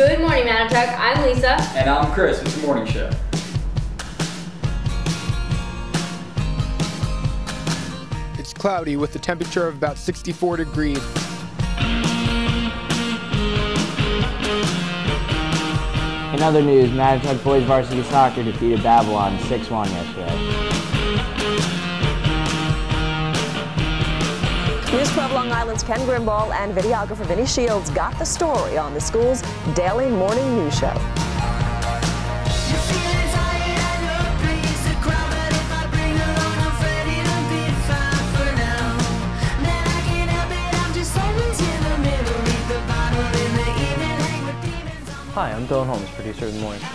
Good morning, Mattituck. I'm Lisa. And I'm Chris with the Morning Show. It's cloudy with a temperature of about 64 degrees. In other news, Mattituck boys varsity soccer defeated Babylon 6-1 yesterday. News 12 Long Island's Ken Grimball and videographer Vinny Shields got the story on the school's daily morning news show. Hi, I'm Dylan Holmes, producer of The Morning Show.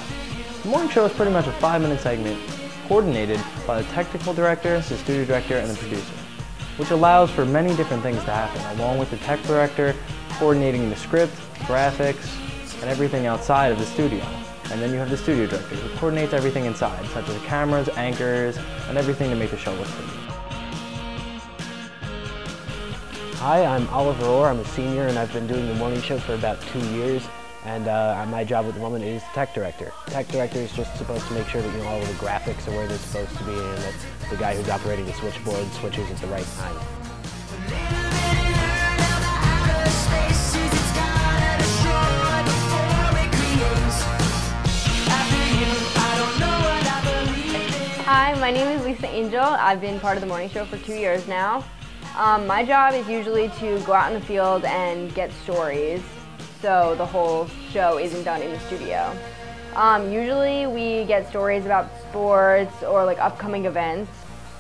The Morning Show is pretty much a five-minute segment coordinated by the technical director, the studio director, and the producer which allows for many different things to happen, along with the tech director coordinating the script, graphics, and everything outside of the studio. And then you have the studio director who coordinates everything inside, such as the cameras, anchors, and everything to make the show look pretty. Hi, I'm Oliver Orr. I'm a senior and I've been doing the morning show for about two years. And uh, my job at the moment is tech director. Tech director is just supposed to make sure that you know all of the graphics are where they're supposed to be and that the guy who's operating the switchboard switches at the right time. Hi, my name is Lisa Angel. I've been part of the morning show for two years now. Um, my job is usually to go out in the field and get stories so the whole show isn't done in the studio. Um, usually we get stories about sports or like upcoming events.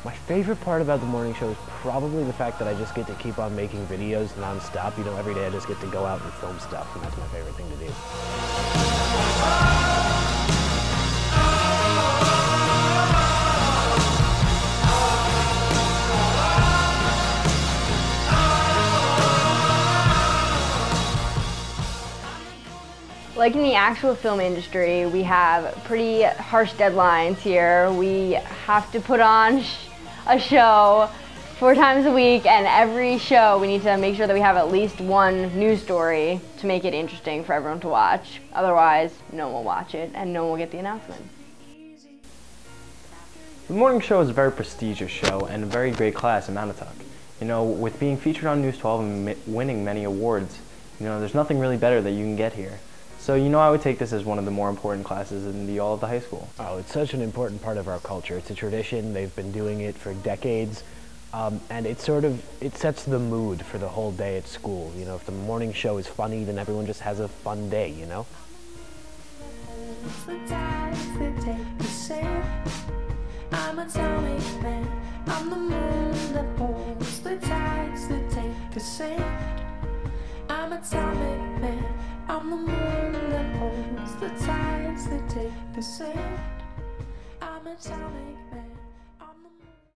My favorite part about the morning show is probably the fact that I just get to keep on making videos nonstop. You know, every day I just get to go out and film stuff, and that's my favorite thing to do. Like in the actual film industry, we have pretty harsh deadlines here. We have to put on a show four times a week, and every show we need to make sure that we have at least one news story to make it interesting for everyone to watch. Otherwise, no one will watch it, and no one will get the announcement. The morning show is a very prestigious show and a very great class in Mattituck. You know, with being featured on News 12 and winning many awards, you know, there's nothing really better that you can get here. So you know I would take this as one of the more important classes in the all of the high school. Oh, it's such an important part of our culture. It's a tradition. They've been doing it for decades. Um, and it sort of, it sets the mood for the whole day at school. You know, if the morning show is funny, then everyone just has a fun day, you know? I'm the moon that holds the tides that take the sand. I'm atomic man.